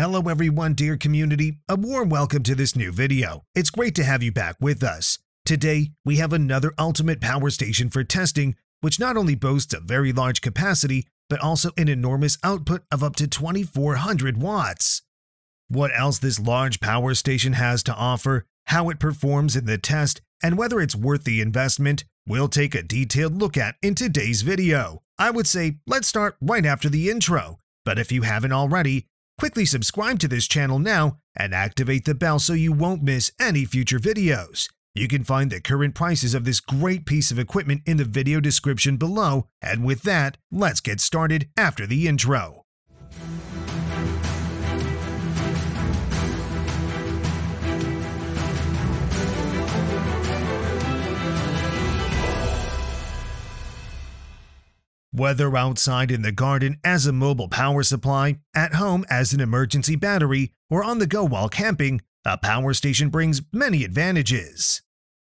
Hello everyone dear community, a warm welcome to this new video. It's great to have you back with us. Today, we have another ultimate power station for testing, which not only boasts a very large capacity, but also an enormous output of up to 2400 watts. What else this large power station has to offer, how it performs in the test, and whether it's worth the investment, we'll take a detailed look at in today's video. I would say let's start right after the intro, but if you haven't already, quickly subscribe to this channel now and activate the bell so you won't miss any future videos. You can find the current prices of this great piece of equipment in the video description below, and with that, let's get started after the intro. Whether outside in the garden as a mobile power supply, at home as an emergency battery, or on the go while camping, a power station brings many advantages.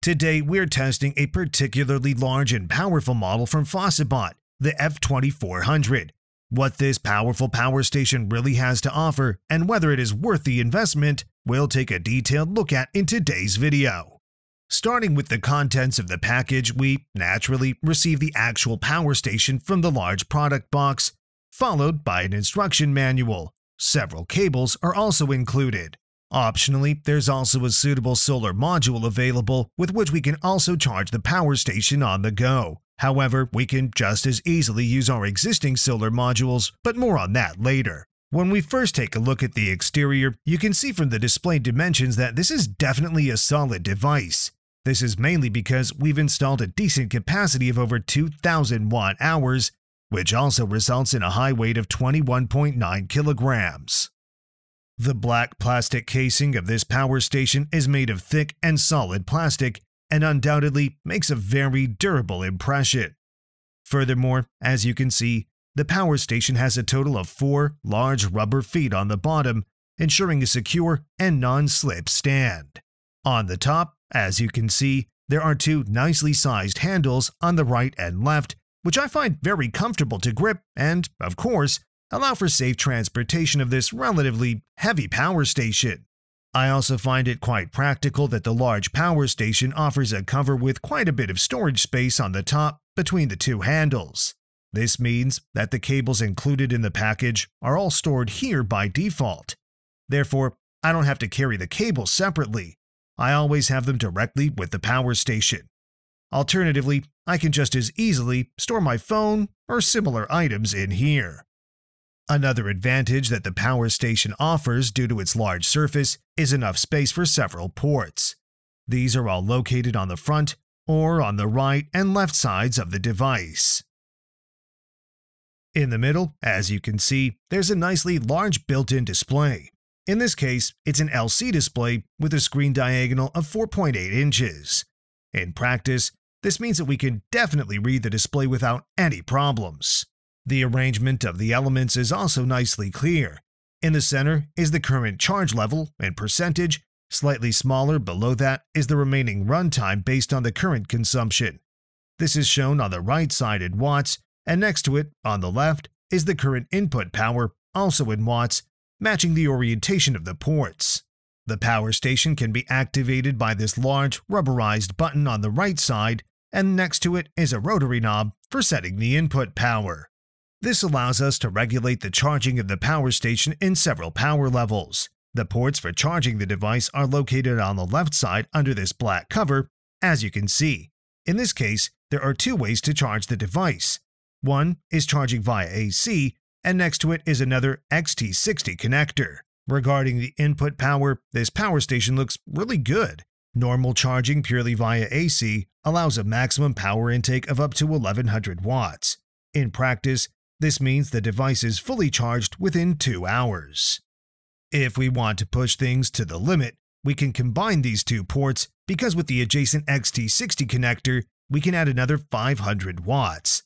Today, we're testing a particularly large and powerful model from Fossibot, the F2400. What this powerful power station really has to offer and whether it is worth the investment, we'll take a detailed look at in today's video. Starting with the contents of the package, we naturally receive the actual power station from the large product box, followed by an instruction manual. Several cables are also included. Optionally, there's also a suitable solar module available with which we can also charge the power station on the go. However, we can just as easily use our existing solar modules, but more on that later. When we first take a look at the exterior, you can see from the displayed dimensions that this is definitely a solid device. This is mainly because we've installed a decent capacity of over 2,000 watt hours, which also results in a high weight of 21.9 kilograms. The black plastic casing of this power station is made of thick and solid plastic and undoubtedly makes a very durable impression. Furthermore, as you can see, the power station has a total of four large rubber feet on the bottom, ensuring a secure and non-slip stand. On the top, as you can see, there are two nicely sized handles on the right and left, which I find very comfortable to grip and, of course, allow for safe transportation of this relatively heavy power station. I also find it quite practical that the large power station offers a cover with quite a bit of storage space on the top between the two handles. This means that the cables included in the package are all stored here by default. Therefore, I don't have to carry the cables separately, I always have them directly with the power station. Alternatively, I can just as easily store my phone or similar items in here. Another advantage that the power station offers due to its large surface is enough space for several ports. These are all located on the front or on the right and left sides of the device. In the middle, as you can see, there's a nicely large built-in display. In this case, it's an LC display with a screen diagonal of 4.8 inches. In practice, this means that we can definitely read the display without any problems. The arrangement of the elements is also nicely clear. In the center is the current charge level and percentage, slightly smaller below that is the remaining runtime based on the current consumption. This is shown on the right side in watts, and next to it, on the left, is the current input power, also in watts, matching the orientation of the ports. The power station can be activated by this large rubberized button on the right side, and next to it is a rotary knob for setting the input power. This allows us to regulate the charging of the power station in several power levels. The ports for charging the device are located on the left side under this black cover, as you can see. In this case, there are two ways to charge the device. One is charging via AC, and next to it is another XT60 connector. Regarding the input power, this power station looks really good. Normal charging purely via AC allows a maximum power intake of up to 1100 watts. In practice, this means the device is fully charged within 2 hours. If we want to push things to the limit, we can combine these two ports because with the adjacent XT60 connector, we can add another 500 watts.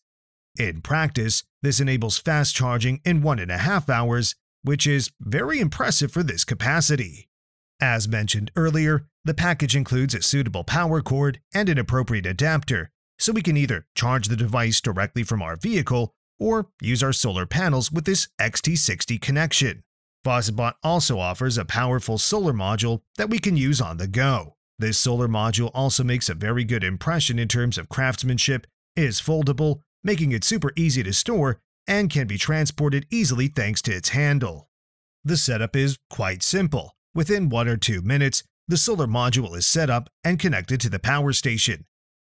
In practice, this enables fast charging in one and a half hours, which is very impressive for this capacity. As mentioned earlier, the package includes a suitable power cord and an appropriate adapter, so we can either charge the device directly from our vehicle or use our solar panels with this XT60 connection. Fossibot also offers a powerful solar module that we can use on the go. This solar module also makes a very good impression in terms of craftsmanship, is foldable, making it super easy to store, and can be transported easily thanks to its handle. The setup is quite simple. Within one or two minutes, the solar module is set up and connected to the power station.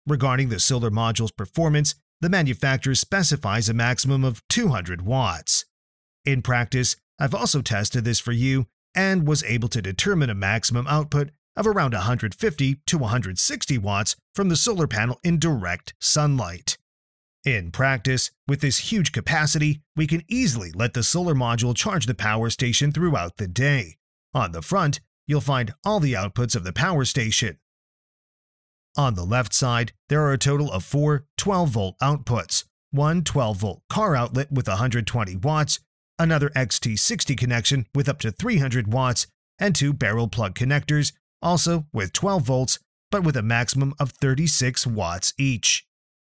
Regarding the solar module's performance, the manufacturer specifies a maximum of 200 watts. In practice, I've also tested this for you and was able to determine a maximum output of around 150 to 160 watts from the solar panel in direct sunlight. In practice, with this huge capacity, we can easily let the solar module charge the power station throughout the day. On the front, you'll find all the outputs of the power station. On the left side, there are a total of four 12-volt outputs, one 12-volt car outlet with 120 watts, another XT60 connection with up to 300 watts, and two barrel plug connectors, also with 12 volts, but with a maximum of 36 watts each.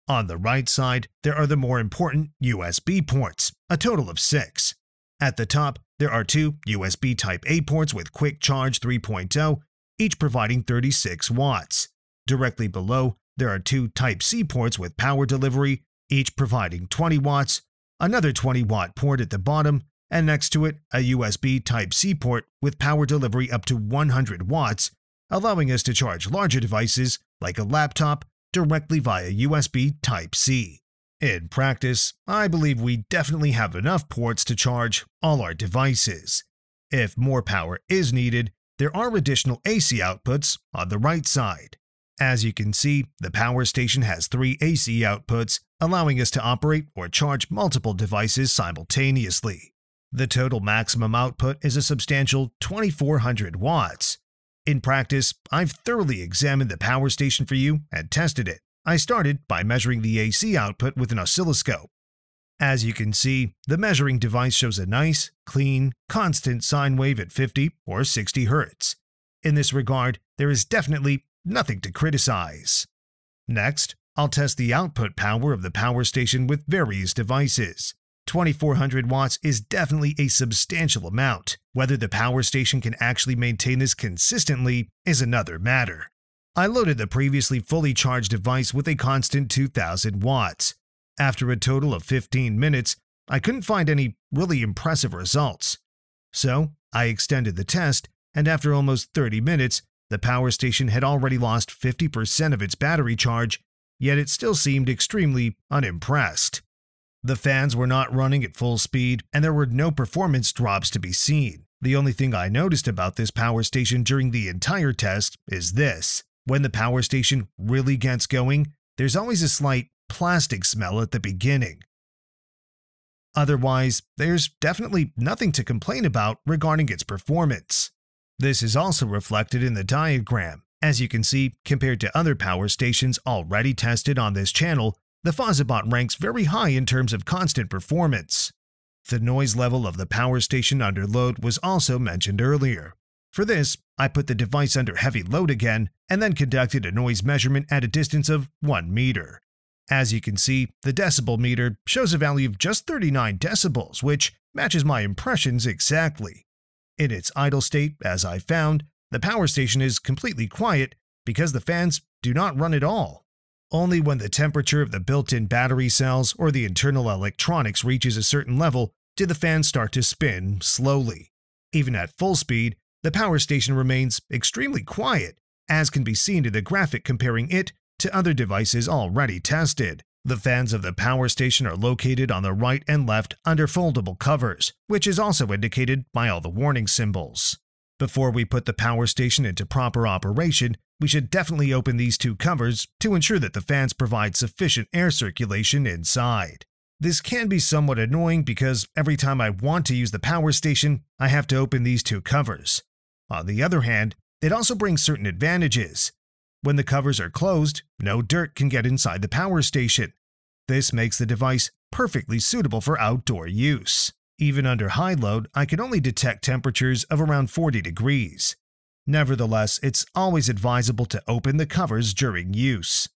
On the right side, there are the more important USB ports, a total of six. At the top, there are two USB Type-A ports with Quick Charge 3.0, each providing 36 watts. Directly below, there are two Type-C ports with power delivery, each providing 20 watts, another 20 watt port at the bottom, and next to it, a USB Type-C port with power delivery up to 100 watts, allowing us to charge larger devices like a laptop directly via USB Type-C. In practice, I believe we definitely have enough ports to charge all our devices. If more power is needed, there are additional AC outputs on the right side. As you can see, the power station has three AC outputs, allowing us to operate or charge multiple devices simultaneously. The total maximum output is a substantial 2400 watts. In practice, I've thoroughly examined the power station for you and tested it. I started by measuring the AC output with an oscilloscope. As you can see, the measuring device shows a nice, clean, constant sine wave at 50 or 60 Hz. In this regard, there is definitely nothing to criticize. Next, I'll test the output power of the power station with various devices. 2400 watts is definitely a substantial amount. Whether the power station can actually maintain this consistently is another matter. I loaded the previously fully charged device with a constant 2000 watts. After a total of 15 minutes, I couldn't find any really impressive results. So, I extended the test, and after almost 30 minutes, the power station had already lost 50% of its battery charge, yet it still seemed extremely unimpressed. The fans were not running at full speed, and there were no performance drops to be seen. The only thing I noticed about this power station during the entire test is this. When the power station really gets going, there's always a slight plastic smell at the beginning. Otherwise, there's definitely nothing to complain about regarding its performance. This is also reflected in the diagram. As you can see, compared to other power stations already tested on this channel, the Fossibot ranks very high in terms of constant performance. The noise level of the power station under load was also mentioned earlier. For this, I put the device under heavy load again and then conducted a noise measurement at a distance of 1 meter. As you can see, the decibel meter shows a value of just 39 decibels, which matches my impressions exactly. In its idle state, as I found, the power station is completely quiet because the fans do not run at all. Only when the temperature of the built-in battery cells or the internal electronics reaches a certain level do the fans start to spin slowly. Even at full speed, the power station remains extremely quiet, as can be seen in the graphic comparing it to other devices already tested. The fans of the power station are located on the right and left under foldable covers, which is also indicated by all the warning symbols. Before we put the power station into proper operation, we should definitely open these two covers to ensure that the fans provide sufficient air circulation inside. This can be somewhat annoying because every time I want to use the power station, I have to open these two covers. On the other hand, it also brings certain advantages. When the covers are closed, no dirt can get inside the power station. This makes the device perfectly suitable for outdoor use. Even under high load, I can only detect temperatures of around 40 degrees. Nevertheless, it's always advisable to open the covers during use.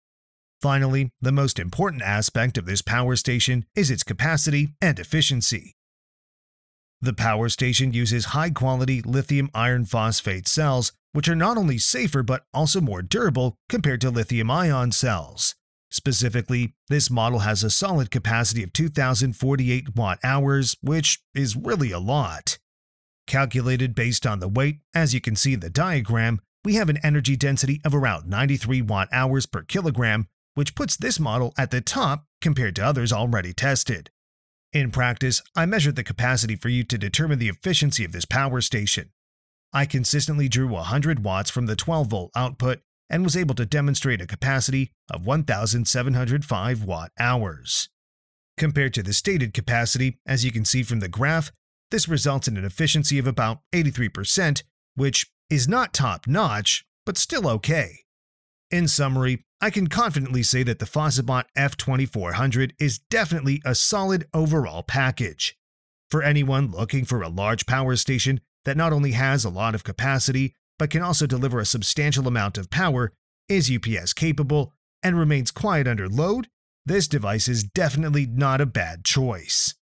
Finally, the most important aspect of this power station is its capacity and efficiency. The power station uses high-quality lithium iron phosphate cells, which are not only safer but also more durable compared to lithium-ion cells. Specifically, this model has a solid capacity of 2048 watt-hours, which is really a lot. Calculated based on the weight, as you can see in the diagram, we have an energy density of around 93 watt-hours per kilogram, which puts this model at the top compared to others already tested. In practice, I measured the capacity for you to determine the efficiency of this power station. I consistently drew 100 watts from the 12-volt output and was able to demonstrate a capacity of 1,705 watt-hours. Compared to the stated capacity, as you can see from the graph, this results in an efficiency of about 83%, which is not top-notch, but still okay. In summary, I can confidently say that the Fossibot F2400 is definitely a solid overall package. For anyone looking for a large power station that not only has a lot of capacity, but can also deliver a substantial amount of power, is UPS capable, and remains quiet under load, this device is definitely not a bad choice.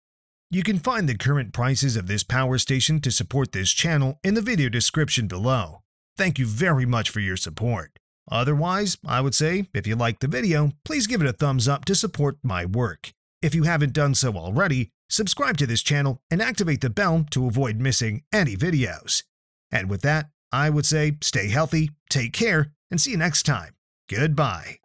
You can find the current prices of this power station to support this channel in the video description below. Thank you very much for your support. Otherwise, I would say if you liked the video, please give it a thumbs up to support my work. If you haven't done so already, subscribe to this channel and activate the bell to avoid missing any videos. And with that, I would say stay healthy, take care, and see you next time. Goodbye.